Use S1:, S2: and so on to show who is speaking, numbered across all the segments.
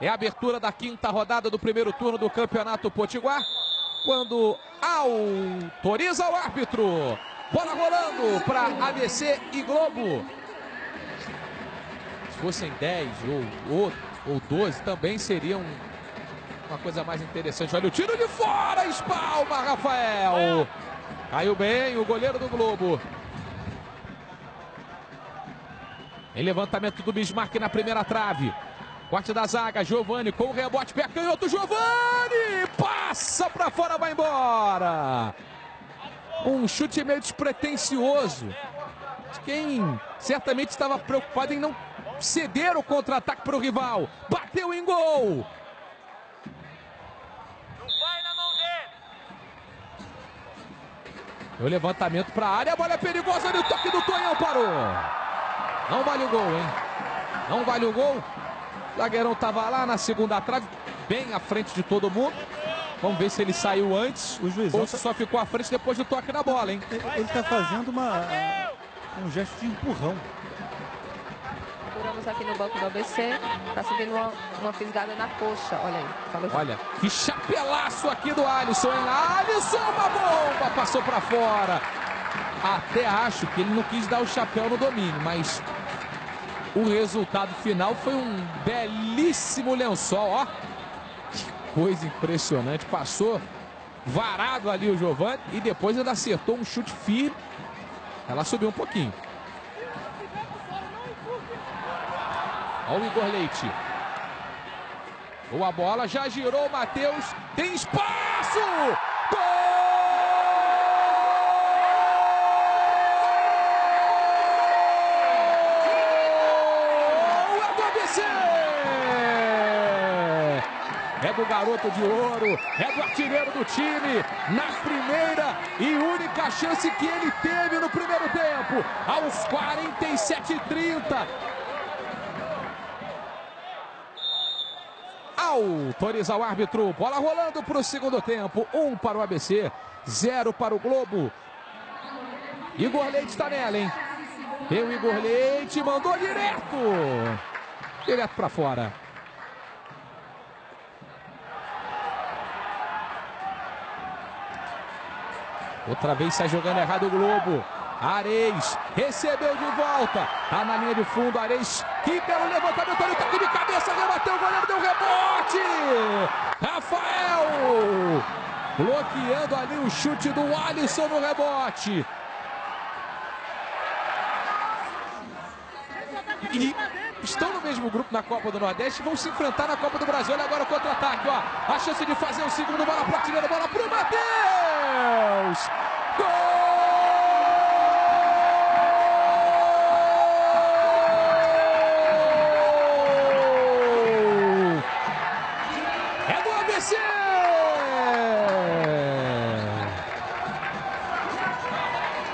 S1: É a abertura da quinta rodada do primeiro turno do Campeonato Potiguar. Quando autoriza o árbitro. Bola rolando para ABC e Globo. Se fossem 10 ou, ou, ou 12, também seriam uma coisa mais interessante. Olha o tiro de fora, espalma, Rafael. Caiu bem o goleiro do Globo. Em levantamento do Bismarck na primeira trave. Corte da zaga, Giovani com o rebote, pé canhoto, Giovani! Passa para fora, vai embora! Um chute meio despretensioso. Quem certamente estava preocupado em não ceder o contra-ataque para o rival. Bateu em gol! O levantamento para a área, a bola é perigosa, o toque do Tonhão parou. Não vale o gol, hein? Não vale o gol. O zagueirão estava lá na segunda trave, bem à frente de todo mundo. Vamos ver se ele saiu antes
S2: o juizão
S1: ou se só ficou à frente depois do toque na bola, hein?
S2: Ele está fazendo uma, um gesto de empurrão.
S3: Seguramos aqui no banco do ABC. Está sentindo uma, uma fisgada na coxa. Olha aí. Falou
S1: Olha, que chapelaço aqui do Alisson, hein? Alisson, uma bomba! Passou para fora. Até acho que ele não quis dar o chapéu no domínio, mas o resultado final foi um belíssimo lençol, ó. Que coisa impressionante. Passou varado ali o Giovani e depois ainda acertou um chute firme. Ela subiu um pouquinho. Olha o Igor Leite. Boa bola, já girou o Matheus. Tem espaço! É do garoto de ouro, é do artilheiro do time, na primeira e única chance que ele teve no primeiro tempo, aos 47 e 30. Autoriza o árbitro, bola rolando para o segundo tempo, um para o ABC, zero para o Globo. Igor Leite está nela, hein? Tem o Igor Leite, mandou direto, direto para fora. Outra vez sai jogando errado o Globo. Areis recebeu de volta. Tá na linha de fundo. Areis que belo levantamento. Olha o toque de cabeça. Rebateu o goleiro. Deu rebote. Rafael bloqueando ali o chute do Alisson no rebote. E estão no mesmo grupo na Copa do Nordeste vão se enfrentar na Copa do Brasil. Olha agora o contra-ataque. A chance de fazer o segundo, bola para tirar bola pro Matheus! Gol! É do ABC!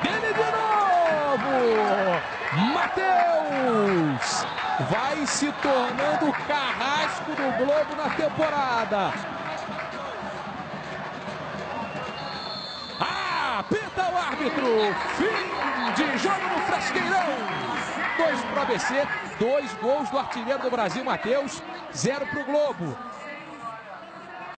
S1: Dele de novo! Matheus! Vai se tornando o carrasco do Globo na temporada. Apita o árbitro. Fim de jogo no Fresqueirão. Dois para o ABC, dois gols do artilheiro do Brasil, Matheus. Zero para o Globo.